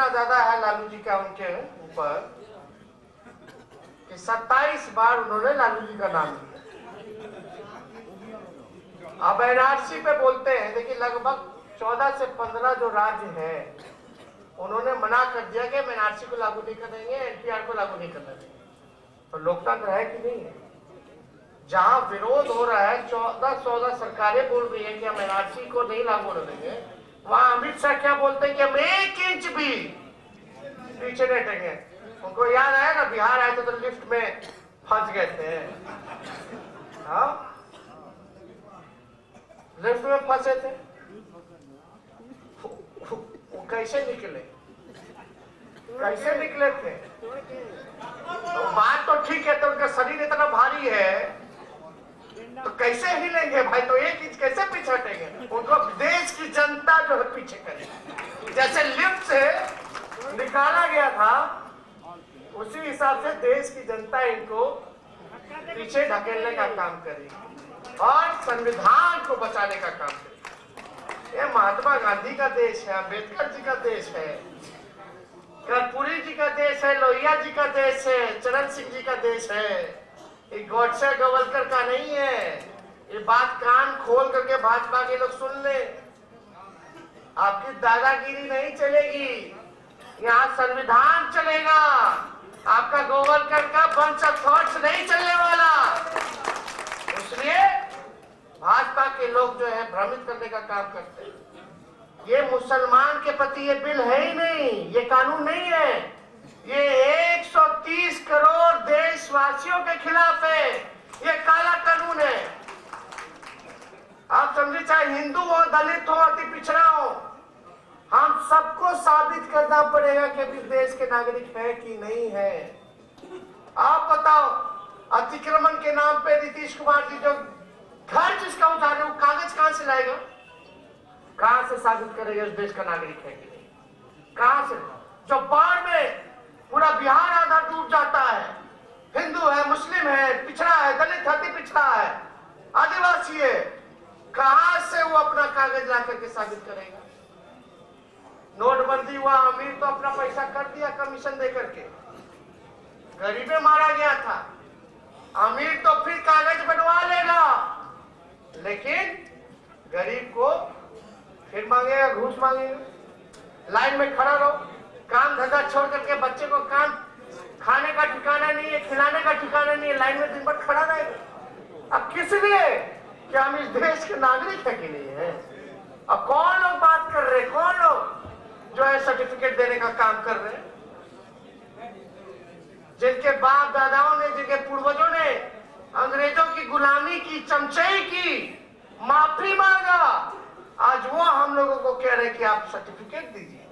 इतना ज़्यादा है लालू जी का उनके ऊपर कि 27 बार उन्होंने लालू जी का नाम लिया। अब एनआरसी पे बोलते हैं, देखिए, लगभग 14 से 15 जो राज्य है, उन्होंने मना कर दिया कि हम एनआरसी को लागू नहीं करेंगे, एनपीआर को लागू नहीं करने देंगे तो लोकतंत्र है कि नहीं है? जहाँ विरोध हो रहा है चौदह चौदह सरकारें बोल रही है कि हम एनआरसी को नहीं लागू होने देंगे अमित शाह क्या बोलते हैं कि हम एक इंच भी पीछे नहीं हटेंगे उनको याद आया ना, बिहार आए थे तो लिफ्ट में फंस गए थे। हाँ? लिफ्ट में फंसे थे। वो कैसे निकले? कैसे निकले थे? तो बात तो ठीक है तो उनका शरीर इतना भारी है तो कैसे हिलेंगे? भाई तो एक इंच कैसे पीछे हटेंगे उनको देश की जनता जो है पीछे करेगी। जैसे लिफ्ट से निकाला गया था, उसी हिसाब से देश की जनता इनको पीछे ढकेलने का काम करेगी और संविधान को बचाने का काम करेगी। ये महात्मा गांधी का देश है अंबेडकर जी का देश है, कर्पूरी जी का देश है, लोहिया जी का देश है, चरण सिंह जी का देश है। ये गौडसे गवलकर का नहीं है। ये बात कान खोल करके भाजपा के लोग सुन ले। आपकी दादागिरी नहीं चलेगी। यहाँ संविधान चलेगा। आपका गोवलकर का बंच ऑफ़ थॉट्स नहीं चलने वाला। इसलिए भाजपा के लोग जो है, भ्रमित करने का काम करते हैं। ये मुसलमान के प्रति ये बिल है ही नहीं। ये कानून नहीं है। ये 130 करोड़ देशवासियों के खिलाफ है। ये काला कानून है। आप समझे, चाहे हिंदू हो, दलित हो, अति पिछड़ा हो, हम सबको साबित करना पड़ेगा कि अभी देश के नागरिक है कि नहीं है। आप बताओ, अतिक्रमण के नाम पे नीतीश कुमार जी जो घर जिसका उठा रहे वो कागज़ कहाँ से लाएगा? कहाँ से साबित करेगा इस देश का नागरिक है कि नहीं? कहाँ से? जो बाढ़ में पूरा बिहार आधा डूब जाता है। हिंदू है, मुस्लिम है, पिछड़ा है, दलित अति पिछड़ा है। आदिवासी है। कहा से वो अपना कागज़ ला करके साबित करेगा? नोटबंदी हुआ, अमीर तो अपना पैसा कर दिया कमीशन दे करके। गरीबे मारा गया था। अमीर तो फिर कागज़ बनवा लेगा। लेकिन गरीब को फिर मांगेगा, घूस मांगेगा। लाइन में खड़ा रहो। काम धंधा छोड़ करके बच्चे को काम खाने का ठिकाना नहीं है, खिलाने का ठिकाना नहीं है, लाइन में दिन भर खड़ा रहेगा अब किस लिए? कि हम इस देश के नागरिक है कि नहीं है? अब कौन लोग बात कर रहे हैं? कौन लोग जो है सर्टिफिकेट देने का काम कर रहे हैं? जिनके बाप दादाओं ने, जिनके पूर्वजों ने अंग्रेज़ों की गुलामी की, चमचई की, माफ़ी मांगा, आज वो हम लोगों को कह रहे कि आप सर्टिफिकेट दीजिए,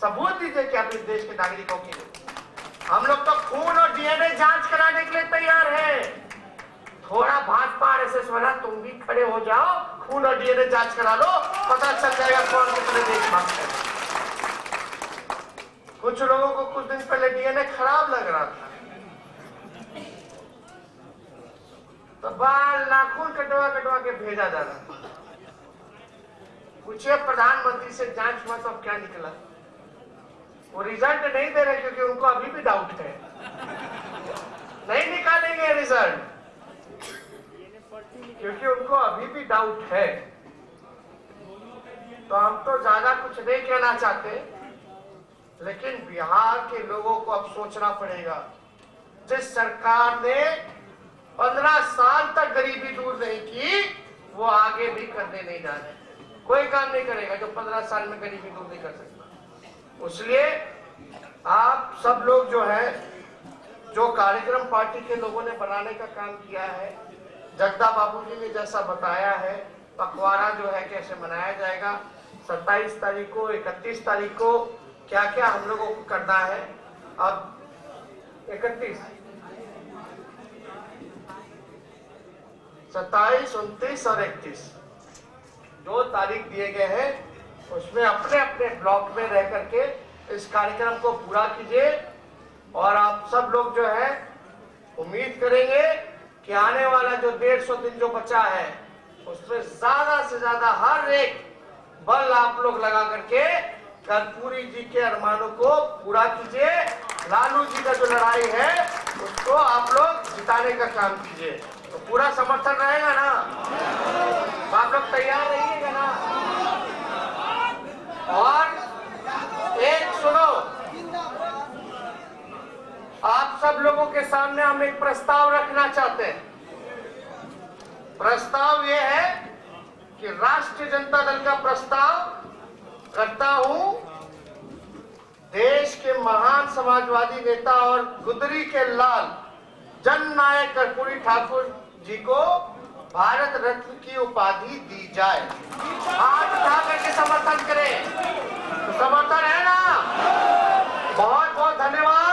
सबूत दीजिए कि आप इस देश के नागरिकों के हम लोग तो खून और डीएनए जाँच कराने के लिए तैयार है। थोड़ा भाजपा आरएसएस वाला, तुम भी खड़े हो जाओ। खून और डीएनए जाँच करा लो। पता चल जाएगा कौन कितने देशभक्त है कुछ लोगों को कुछ दिन पहले डीएनए खराब लग रहा था। तो बाल नाखून कटवा कटवा के भेजा जा रहा था। प्रधानमंत्री से जाँच हुआ तो अब क्या निकला? वो रिज़ल्ट नहीं दे रहे क्योंकि उनको अभी भी डाउट है। नहीं निकालेंगे रिज़ल्ट क्योंकि उनको अभी भी डाउट है। तो हम तो ज़्यादा कुछ नहीं कहना चाहते, लेकिन बिहार के लोगों को अब सोचना पड़ेगा। जिस सरकार ने पंद्रह साल तक गरीबी दूर नहीं की, वो आगे भी करने नहीं जा रहे। कोई काम नहीं करेगा जो पंद्रह साल में गरीबी दूर नहीं कर सकता। इसलिए आप सब लोग जो है, जो कार्यक्रम पार्टी के लोगों ने बनाने का काम किया है, जगदा बाबू जी ने जैसा बताया है, पखवाड़ा जो है कैसे मनाया जाएगा 27 तारीख को 31 तारीख को क्या क्या हम लोगों को करना है? अब इकतीस। सत्ताईस, उनतीस और इकतीस। दो तारीख दिए गए हैं। उसमें अपने अपने ब्लॉक में रह करके इस कार्यक्रम को पूरा कीजिए और आप सब लोग जो है उम्मीद करेंगे कि आने वाला जो डेढ़ सौ दिन जो बचा है, उसमें ज़्यादा से ज़्यादा हर एक बल आप लोग लगा करके कर्पूरी जी के अरमानों को पूरा कीजिए। लालू जी का जो लड़ाई है, उसको आप लोग जिताने का काम कीजिए। तो पूरा समर्थन रहेगा ना? आप लोग तैयार रहिएगा ना और एक सुनो आप सब लोगों के सामने हम एक प्रस्ताव रखना चाहते हैं। प्रस्ताव यह है कि राष्ट्रीय जनता दल का प्रस्ताव करता हूँ। देश के महान समाजवादी नेता और गुदरी के लाल जननायक कर्पूरी ठाकुर जी को भारत रत्न की उपाधि दी जाए। हाथ उठा करके समर्थन करें। तो समर्थन है ना? बहुत बहुत धन्यवाद।